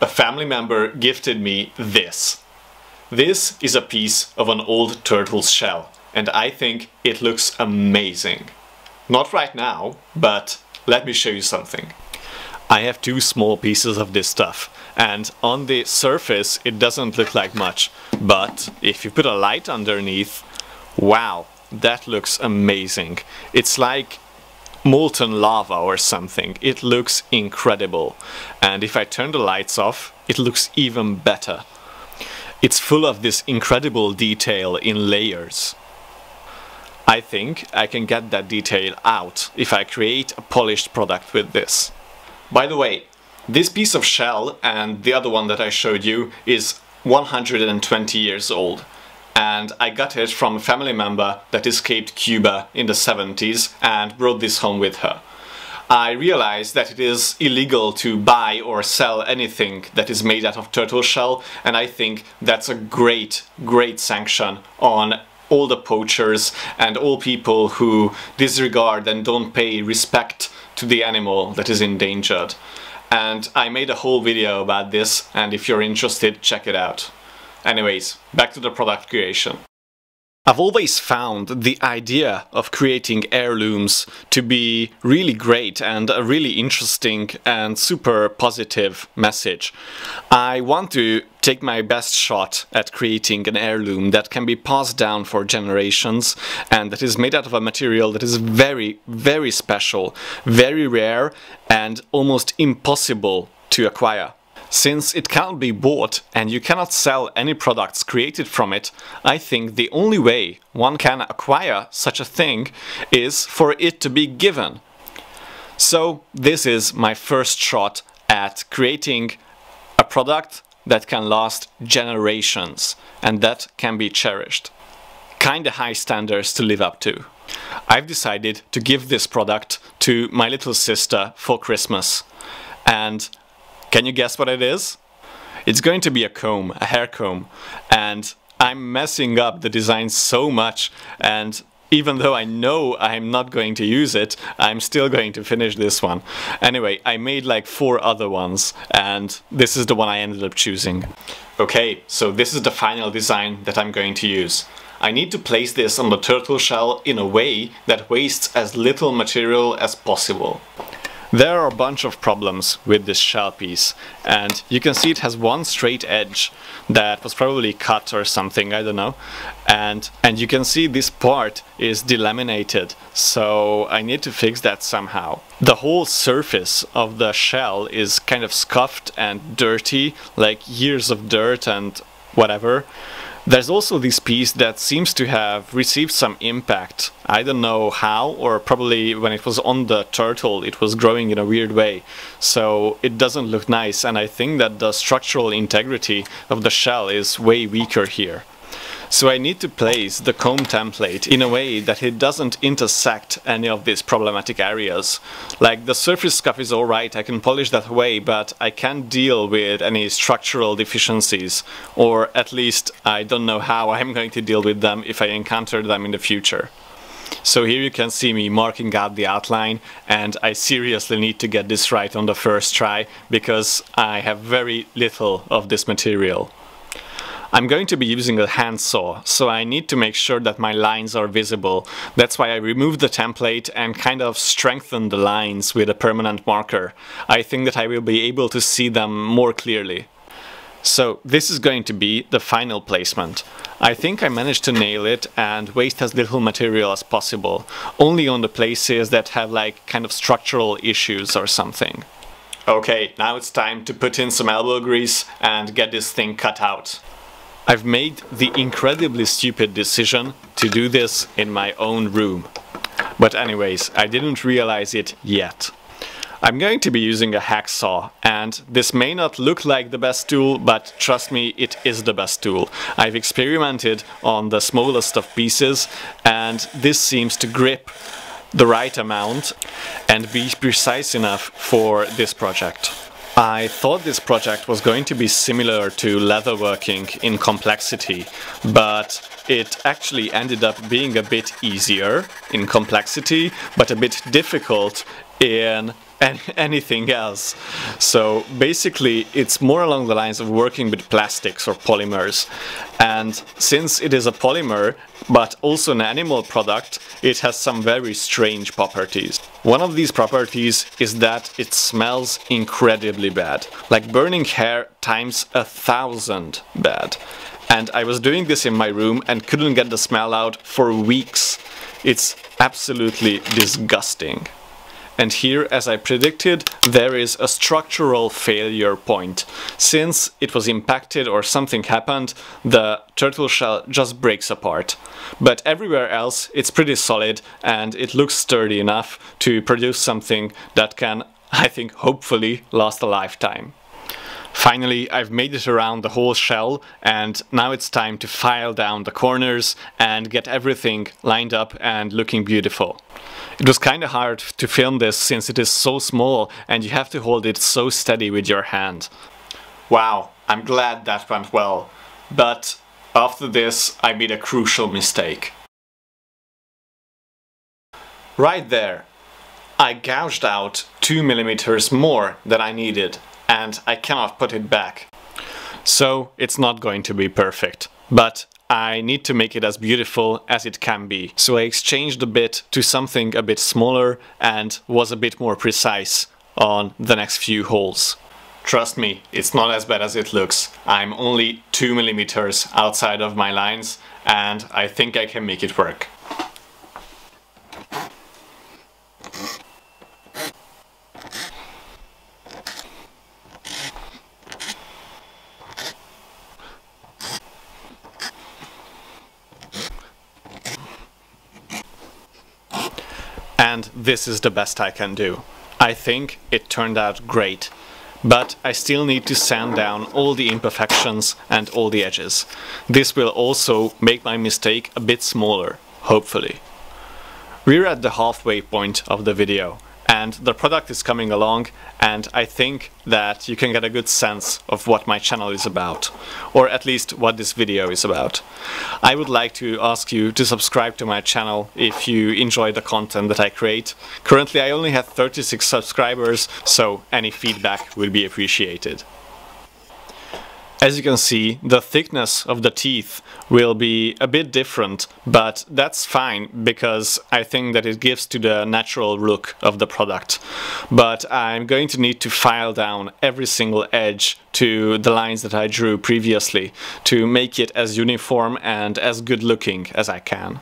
a family member gifted me this. This is a piece of an old turtle's shell and I think it looks amazing. Not right now, but let me show you something. I have two small pieces of this stuff and on the surface it doesn't look like much but if you put a light underneath wow that looks amazing it's like molten lava or something it looks incredible. And if I turn the lights off it looks even better. It's full of this incredible detail in layers. I think I can get that detail out if I create a polished product with this. By the way, this piece of shell and the other one that I showed you is 120 years old and I got it from a family member that escaped Cuba in the 70s and brought this home with her. I realized that it is illegal to buy or sell anything that is made out of turtle shell and I think that's a great, great sanction on all the poachers and all people who disregard and don't pay respect to the animal that is endangered and I made a whole video about this and if you're interested check it out. Anyways, back to the product creation. I've always found the idea of creating heirlooms to be really great and a really interesting and super positive message. I want to take my best shot at creating an heirloom that can be passed down for generations and that is made out of a material that is very, very special, very rare and almost impossible to acquire. Since it can't be bought and you cannot sell any products created from it, I think the only way one can acquire such a thing is for it to be given. So this is my first shot at creating a product that can last generations and that can be cherished. Kinda high standards to live up to. I've decided to give this product to my little sister for Christmas and can you guess what it is? It's going to be a comb, a hair comb, and I'm messing up the design so much and even though I know I'm not going to use it, I'm still going to finish this one. Anyway, I made like four other ones, and this is the one I ended up choosing. Okay, so this is the final design that I'm going to use. I need to place this on the turtle shell in a way that wastes as little material as possible. There are a bunch of problems with this shell piece and you can see it has one straight edge that was probably cut or something, I don't know. And, and you can see this part is delaminated, so I need to fix that somehow. The whole surface of the shell is kind of scuffed and dirty, like years of dirt and whatever. There's also this piece that seems to have received some impact. I don't know how, or probably when it was on the turtle it was growing in a weird way. So it doesn't look nice and I think that the structural integrity of the shell is way weaker here. So I need to place the comb template in a way that it doesn't intersect any of these problematic areas. Like the surface scuff is alright, I can polish that away, but I can't deal with any structural deficiencies, or at least I don't know how I'm going to deal with them if I encounter them in the future. So here you can see me marking out the outline and I seriously need to get this right on the first try because I have very little of this material. I'm going to be using a handsaw, so I need to make sure that my lines are visible. That's why I removed the template and kind of strengthened the lines with a permanent marker. I think that I will be able to see them more clearly. So this is going to be the final placement. I think I managed to nail it and waste as little material as possible, only on the places that have like kind of structural issues or something. Okay, now it's time to put in some elbow grease and get this thing cut out. I've made the incredibly stupid decision to do this in my own room. But anyways, I didn't realize it yet. I'm going to be using a hacksaw and this may not look like the best tool, but trust me, it is the best tool. I've experimented on the smallest of pieces and this seems to grip the right amount and be precise enough for this project. I thought this project was going to be similar to leatherworking in complexity, but it actually ended up being a bit easier in complexity, but a bit difficult in anything else. So basically it's more along the lines of working with plastics or polymers. And since it is a polymer, but also an animal product, it has some very strange properties. One of these properties is that it smells incredibly bad, like burning hair times a thousand bad. And I was doing this in my room and couldn't get the smell out for weeks. It's absolutely disgusting. And here, as I predicted, there is a structural failure point. Since it was impacted or something happened, the turtle shell just breaks apart. But everywhere else, it's pretty solid and it looks sturdy enough to produce something that can, I think, hopefully last a lifetime. Finally, I've made it around the whole shell and now it's time to file down the corners and get everything lined up and looking beautiful. It was kinda hard to film this since it is so small and you have to hold it so steady with your hand. Wow, I'm glad that went well. But after this, I made a crucial mistake. Right there, I gouged out 2 millimeters more than I needed and I cannot put it back. So it's not going to be perfect, but I need to make it as beautiful as it can be. So I exchanged a bit to something a bit smaller and was a bit more precise on the next few holes. Trust me, it's not as bad as it looks. I'm only 2 millimeters outside of my lines and I think I can make it work. and this is the best I can do. I think it turned out great, but I still need to sand down all the imperfections and all the edges. This will also make my mistake a bit smaller, hopefully. We're at the halfway point of the video and the product is coming along and I think that you can get a good sense of what my channel is about or at least what this video is about. I would like to ask you to subscribe to my channel if you enjoy the content that I create. Currently I only have 36 subscribers so any feedback would be appreciated. As you can see, the thickness of the teeth will be a bit different, but that's fine because I think that it gives to the natural look of the product. But I'm going to need to file down every single edge to the lines that I drew previously to make it as uniform and as good looking as I can.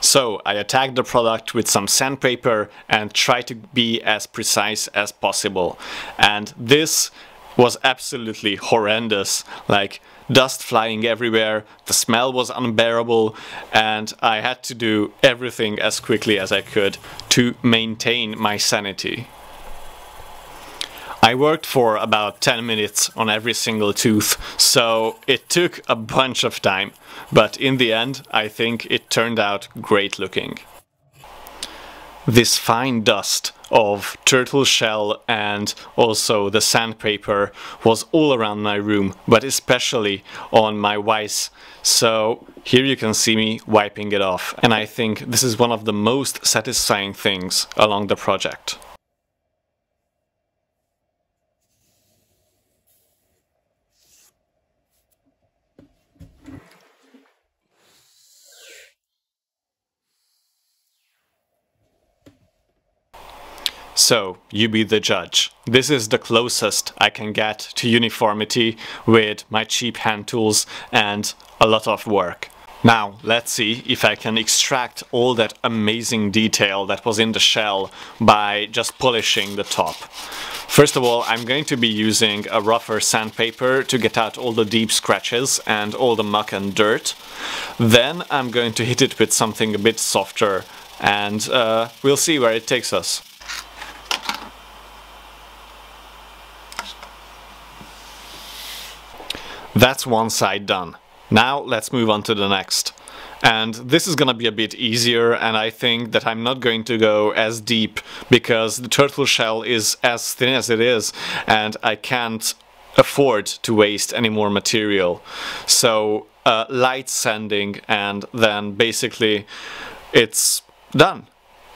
So I attack the product with some sandpaper and try to be as precise as possible. And this was absolutely horrendous. Like dust flying everywhere, the smell was unbearable, and I had to do everything as quickly as I could to maintain my sanity. I worked for about 10 minutes on every single tooth, so it took a bunch of time, but in the end I think it turned out great looking. This fine dust of turtle shell and also the sandpaper was all around my room, but especially on my vise. So here you can see me wiping it off. And I think this is one of the most satisfying things along the project. So, you be the judge. This is the closest I can get to uniformity with my cheap hand tools and a lot of work. Now, let's see if I can extract all that amazing detail that was in the shell by just polishing the top. First of all, I'm going to be using a rougher sandpaper to get out all the deep scratches and all the muck and dirt. Then I'm going to hit it with something a bit softer and uh, we'll see where it takes us. That's one side done. Now let's move on to the next. And this is gonna be a bit easier and I think that I'm not going to go as deep because the turtle shell is as thin as it is and I can't afford to waste any more material. So uh, light sanding and then basically it's done,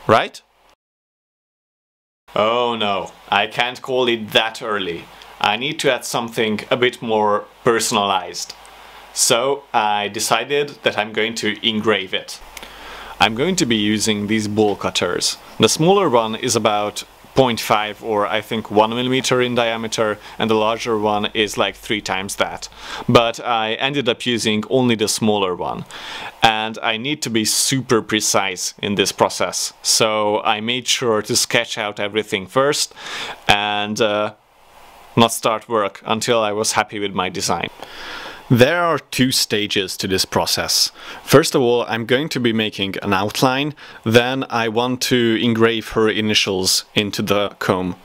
right? Oh no, I can't call it that early. I need to add something a bit more personalized. So I decided that I'm going to engrave it. I'm going to be using these ball cutters. The smaller one is about 0.5 or I think 1 millimeter in diameter and the larger one is like three times that. But I ended up using only the smaller one and I need to be super precise in this process. So I made sure to sketch out everything first and uh, not start work until I was happy with my design. There are two stages to this process. First of all, I'm going to be making an outline, then I want to engrave her initials into the comb.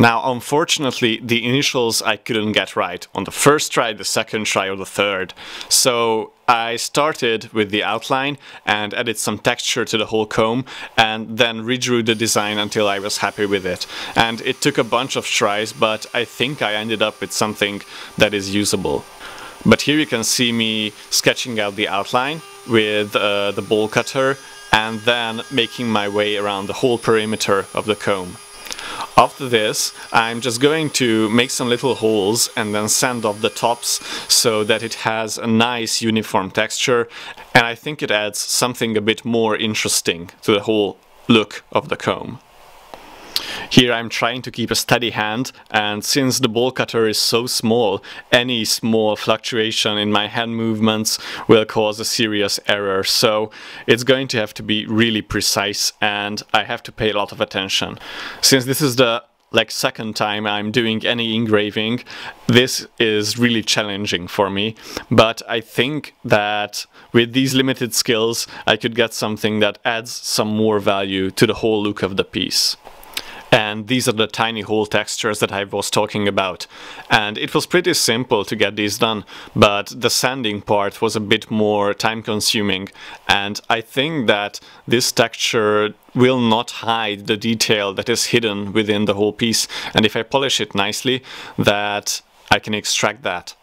Now, unfortunately, the initials I couldn't get right on the first try, the second try, or the third. So I started with the outline and added some texture to the whole comb and then redrew the design until I was happy with it. And it took a bunch of tries, but I think I ended up with something that is usable. But here you can see me sketching out the outline with uh, the ball cutter and then making my way around the whole perimeter of the comb. After this, I'm just going to make some little holes and then sand off the tops so that it has a nice uniform texture and I think it adds something a bit more interesting to the whole look of the comb. Here I'm trying to keep a steady hand and since the ball cutter is so small, any small fluctuation in my hand movements will cause a serious error. So it's going to have to be really precise and I have to pay a lot of attention. Since this is the like second time I'm doing any engraving, this is really challenging for me. But I think that with these limited skills, I could get something that adds some more value to the whole look of the piece and these are the tiny hole textures that I was talking about. And it was pretty simple to get these done, but the sanding part was a bit more time consuming and I think that this texture will not hide the detail that is hidden within the whole piece and if I polish it nicely that I can extract that.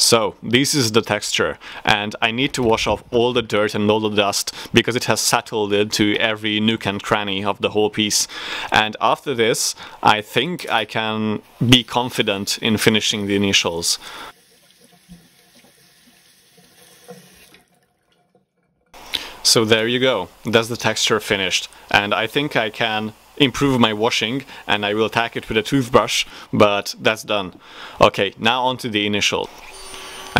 So this is the texture and I need to wash off all the dirt and all the dust because it has settled into every nook and cranny of the whole piece. And after this, I think I can be confident in finishing the initials. So there you go, that's the texture finished. And I think I can improve my washing and I will attack it with a toothbrush, but that's done. Okay, now on to the initial.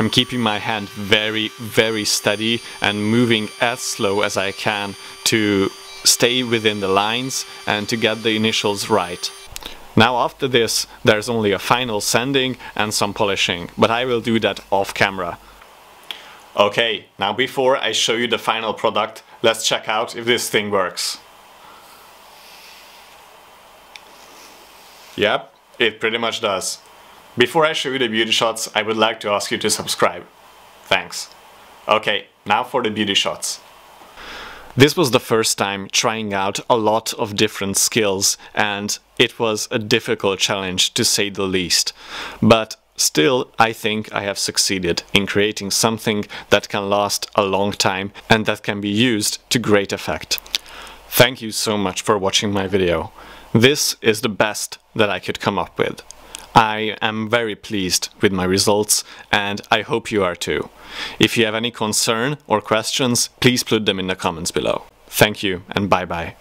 I'm keeping my hand very, very steady and moving as slow as I can to stay within the lines and to get the initials right. Now after this there's only a final sanding and some polishing, but I will do that off camera. Okay, now before I show you the final product, let's check out if this thing works. Yep, it pretty much does. Before I show you the beauty shots, I would like to ask you to subscribe. Thanks. Okay, now for the beauty shots. This was the first time trying out a lot of different skills and it was a difficult challenge to say the least. But still, I think I have succeeded in creating something that can last a long time and that can be used to great effect. Thank you so much for watching my video. This is the best that I could come up with. I am very pleased with my results and I hope you are too. If you have any concern or questions, please put them in the comments below. Thank you and bye bye.